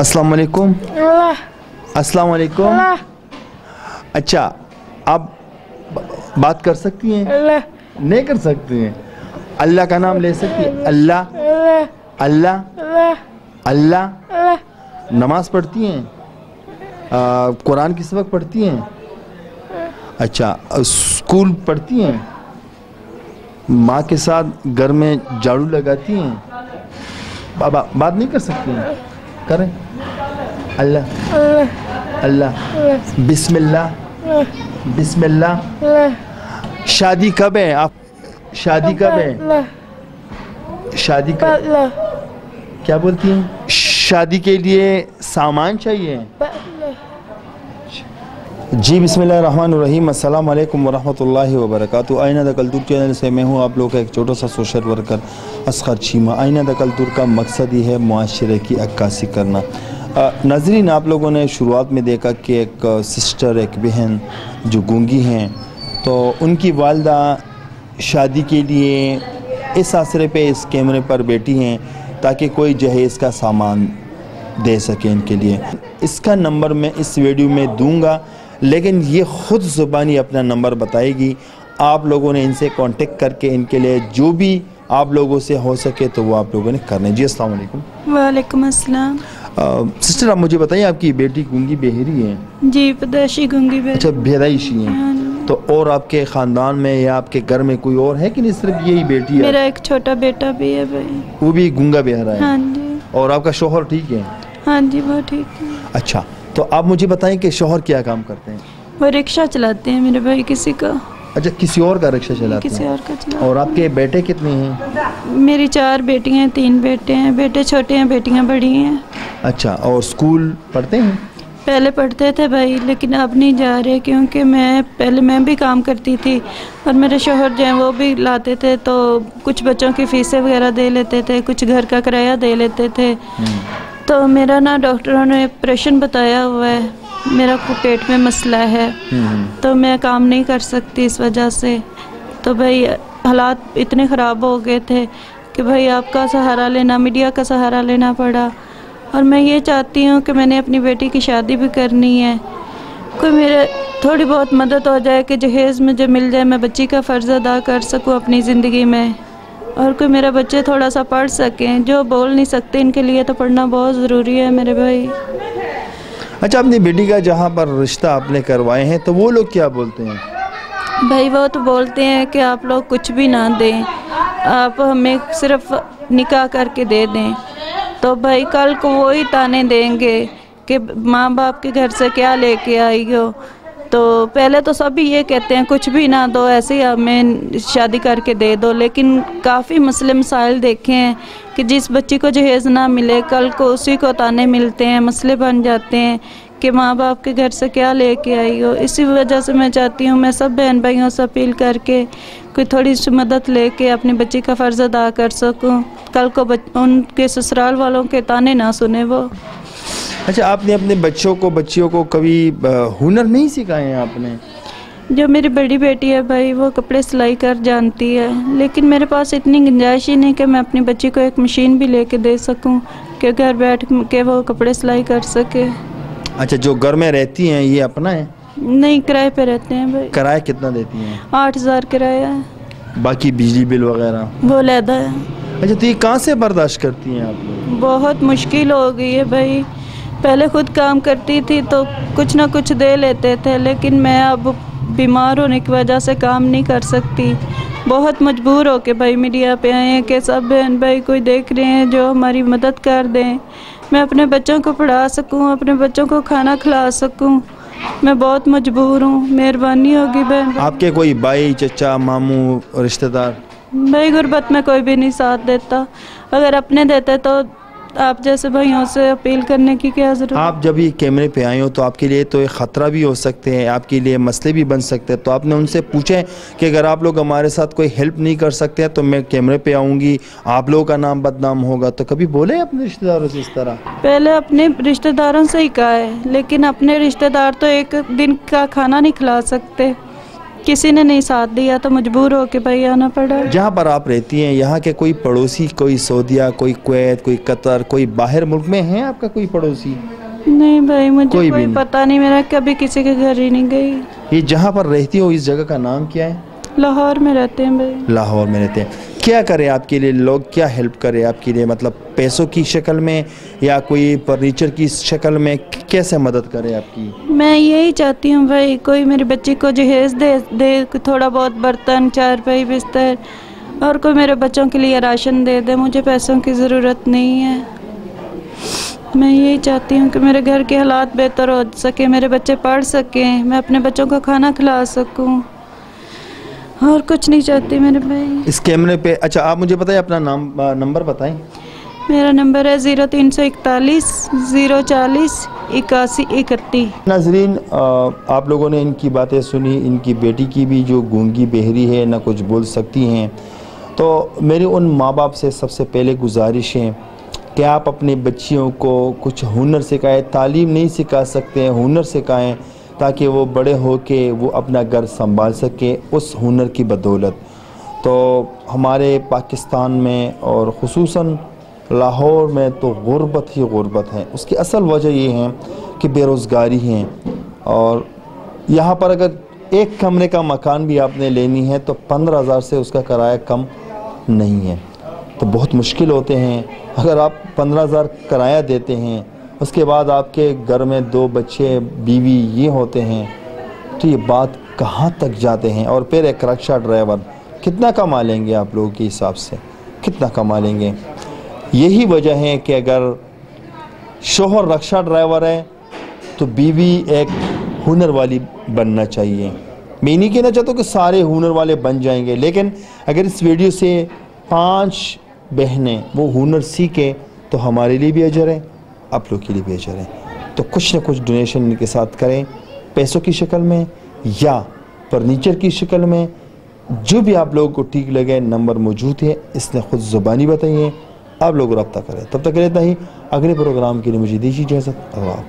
अस्सलाम वालेकुम अस्सलाम वालेकुम अच्छा आप बात कर सकती हैं? नहीं कर सकती हैं। अल्लाह का नाम ले सकती हैं? अल्लाह। अल्लाह। अल्लाह। नमाज़ पढ़ती हैं? कुरान की सबक पढ़ती हैं? अच्छा स्कूल पढ़ती हैं? माँ के साथ घर में झाड़ू लगाती हैं? बाबा बात नहीं कर सकती हैं? करें। अल्लाह। अल्लाह। बिस्मिल्लाह। बिस्मिल्लाह। शादी कब है? आप शादी कब है? शादी कब? क्या बोलती हैं? शादी के लिए सामान चाहिए? जी अस्सलाम वालेकुम वरहमतुल्लाहि वबरकातुहू। आइना दकलतुर चैनल से मैं हूँ आप लोग का एक छोटा सा सोशल वर्कर, असगर चीमा। आइना दकलतुर का मकसद ही है माशरे की अक्कासी करना। नाजरीन, आप लोगों ने शुरुआत में देखा कि एक सिस्टर, एक बहन जो गूँगी हैं तो उनकी वालदा शादी के लिए इस आसरे पे, इस कैमरे पर बैठी हैं ताकि कोई जहेज़ का सामान दे सके इनके लिए। इसका नंबर मैं इस वीडियो में दूँगा। लेकिन ये ख़ुद ज़ुबानी अपना नंबर बताएगी। आप लोगों ने इनसे कांटेक्ट करके इनके लिए जो भी आप लोगों से हो सके तो वो आप लोगों ने करना है। जी अस्सलाम वालेकुम। वालेकुम अस्सलाम। सिस्टर आप मुझे बताइए आपकी बेटी गुंगी बेहरी है? जी पदाशी गूँगी बे अच्छा बेदाइशी हैं। हाँ, तो और आपके ख़ानदान में या आपके घर में कोई और है कि नहीं? सिर्फ़ यही बेटी है? मेरा एक छोटा बेटा भी है भाई। वो भी गुंगा बेहरा है? हाँ जी। और आपका शोहर ठीक है? हाँ जी वो ठीक है। अच्छा तो आप मुझे बताएँ कि शोहर क्या काम करते हैं? वो रिक्शा चलाते हैं मेरे भाई किसी का। अच्छा किसी और का रिक्शा चलाते किसी और का चला और आपके बेटे कितने हैं? मेरी चार बेटियाँ हैं तीन बेटे हैं। बेटे छोटे हैं बेटियाँ बड़ी हैं। अच्छा और स्कूल पढ़ते हैं? पहले पढ़ते थे भाई लेकिन अब नहीं जा रहे क्योंकि मैं पहले मैं भी काम करती थी और मेरे शोहर जो हैं वो भी लाते थे तो कुछ बच्चों की फीसें वगैरह दे लेते थे कुछ घर का किराया दे लेते थे। तो मेरा ना डॉक्टरों ने ऑपरेशन बताया हुआ है। मेरा पेट में मसला है। तो मैं काम नहीं कर सकती इस वजह से। तो भाई हालात इतने ख़राब हो गए थे कि भाई आपका सहारा लेना मीडिया का सहारा लेना पड़ा। और मैं ये चाहती हूँ कि मैंने अपनी बेटी की शादी भी करनी है। कोई मेरे थोड़ी बहुत मदद हो जाए कि जहेज़ मुझे मिल जाए मैं बच्ची का फ़र्ज़ अदा कर सकूँ अपनी ज़िंदगी में। और कोई मेरा बच्चे थोड़ा सा पढ़ सकें जो बोल नहीं सकते इनके लिए तो पढ़ना बहुत ज़रूरी है मेरे भाई। अच्छा अपनी बेटी का जहाँ पर रिश्ता आपने करवाए हैं तो वो लोग क्या बोलते हैं? भाई वो तो बोलते हैं कि आप लोग कुछ भी ना दें आप हमें सिर्फ़ निकाह करके दे दें। तो भाई कल को वो ही ताने देंगे कि माँ बाप के घर से क्या लेके आई हो। तो पहले तो सभी ये कहते हैं कुछ भी ना दो ऐसे ही हमें शादी करके दे दो। लेकिन काफ़ी मसले मसाइल देखे हैं कि जिस बच्ची को जहेज़ ना मिले कल को उसी को ताने मिलते हैं मसले बन जाते हैं कि माँ बाप के घर से क्या लेके आई हो। इसी वजह से मैं चाहती हूँ मैं सब बहन भाइयों से अपील करके कोई थोड़ी सी मदद लेके अपनी बच्ची का फ़र्ज़ अदा कर सकूँ। कल को बच, उनके ससुराल वालों के ताने ना सुने वो। अच्छा आपने अपने बच्चों को बच्चियों को कभी हुनर नहीं सिखाए हैं आपने? जो मेरी बड़ी बेटी है भाई वो कपड़े सिलाई कर जानती है लेकिन मेरे पास इतनी गुंजाइश ही नहीं कि मैं अपनी बच्ची को एक मशीन भी लेके दे सकूँ कि घर बैठ के वो कपड़े सिलाई कर सके। अच्छा जो घर में रहती हैं ये अपना है? नहीं किराए पे रहते हैं भाई। किराया कितना देती हैं? आठ हज़ार किराया है। बाकी बिजली बिल वगैरह? वो लैदा है। अच्छा तो ये कहाँ से बर्दाश्त करती हैं आप लोग? बहुत मुश्किल हो गई है भाई। पहले खुद काम करती थी तो कुछ ना कुछ दे लेते थे लेकिन मैं अब बीमार होने की वजह से काम नहीं कर सकती। बहुत मजबूर हो के भाई मीडिया पे आए हैं कि सब बहन भाई कोई देख रहे हैं जो हमारी मदद कर दें। मैं अपने बच्चों को पढ़ा सकूँ अपने बच्चों को खाना खिला सकूँ। मैं बहुत मजबूर हूँ मेहरबानी होगी बहन आपके कोई भाई चचा मामू रिश्तेदार? भाई गुर्बत में कोई भी नहीं साथ देता। अगर अपने देते तो आप जैसे भाइयों से अपील करने की क्या ज़रूरत आप जब ये कैमरे पे आए हो तो आपके लिए तो एक ख़तरा भी हो सकते हैं आपके लिए मसले भी बन सकते हैं। तो आपने उनसे पूछे कि अगर आप लोग हमारे साथ कोई हेल्प नहीं कर सकते हैं तो मैं कैमरे पे आऊँगी आप लोगों का नाम बदनाम होगा। तो कभी बोले अपने रिश्तेदारों से इस तरह? पहले अपने रिश्तेदारों से ही कहा है लेकिन अपने रिश्तेदार तो एक दिन का खाना नहीं खिला सकते। किसी ने नहीं साथ दिया तो मजबूर होके भाई आना पड़ा। जहाँ पर आप रहती हैं यहाँ के कोई पड़ोसी कोई सऊदिया कोई कुवैत कोई कतर कोई बाहर मुल्क में है आपका कोई पड़ोसी? नहीं भाई मुझे कोई कोई, नहीं। पता नहीं मेरा कभी किसी के घर ही नहीं गई। ये जहाँ पर रहती हो इस जगह का नाम क्या है? लाहौर में रहते हैं भाई। लाहौर में रहते हैं। क्या करें आपके लिए? लोग क्या हेल्प करें आपके लिए? मतलब पैसों की शक्ल में या कोई फर्नीचर की शक्ल में कैसे मदद करें आपकी? मैं यही चाहती हूँ भाई, कोई मेरी बच्ची को जहेज दे दे, थोड़ा बहुत बर्तन चारपाई बिस्तर, और कोई मेरे बच्चों के लिए राशन दे दे, मुझे पैसों की ज़रूरत नहीं है। मैं यही चाहती हूँ कि मेरे घर के हालात बेहतर हो सके, मेरे बच्चे पढ़ सकें, मैं अपने बच्चों को खाना खिला सकूँ। और कुछ नहीं चाहती मेरे भाई। इस कैमरे पे अच्छा आप मुझे बताइए अपना नाम नंबर बताएँ। मेरा नंबर है ज़ीरो तीन सौ इकतालीस ज़ीरो चालीस इक्यासी इकतीस। नाजरीन आप लोगों ने इनकी बातें सुनी इनकी बेटी की भी जो गूँगी बहरी है ना कुछ बोल सकती हैं। तो मेरी उन माँ बाप से सबसे पहले गुजारिश है कि आप अपने बच्चियों को कुछ हुनर सिखाएँ तालीम नहीं सिखा सकते हैं हुनर सिखाएँ ताकि वो बड़े हो के वो अपना घर संभाल सके उस हुनर की बदौलत। तो हमारे पाकिस्तान में और खसूस लाहौर में तो गुर्बत ही गुर्बत है। उसकी असल वजह ये है कि बेरोज़गारी है और यहाँ पर अगर एक कमरे का मकान भी आपने लेनी है तो पंद्रह हज़ार से उसका किराया कम नहीं है। तो बहुत मुश्किल होते हैं। अगर आप पंद्रह हज़ार किराया देते हैं उसके बाद आपके घर में दो बच्चे, बीवी ये होते हैं तो ये बात कहाँ तक जाते हैं? और फिर एक रक्षा ड्राइवर कितना कमा लेंगे आप लोगों के हिसाब से? कितना कमा लेंगे? यही वजह है कि अगर शोहर रक्षा ड्राइवर है तो बीवी एक हुनर वाली बनना चाहिए। मैं नहीं कहना चाहता कि सारे हुनर वाले बन जाएँगे, लेकिन अगर इस वीडियो से पाँच बहनें वो हुनर सीखें तो हमारे लिए भी अजर है। आप लोग के लिए रहे है। तो कुछ ना कुछ डोनेशन इनके साथ करें। पैसों की शक्ल में या फर्नीचर की शक्ल में, जो भी आप लोगों को ठीक लगे नंबर मौजूद है, इसने खुद ज़ुबानी बताई है आप लोग रब्ता करें। तब तक रहता ही। अगले प्रोग्राम के लिए मुझे दीजिए इजाज़त। अल्लाह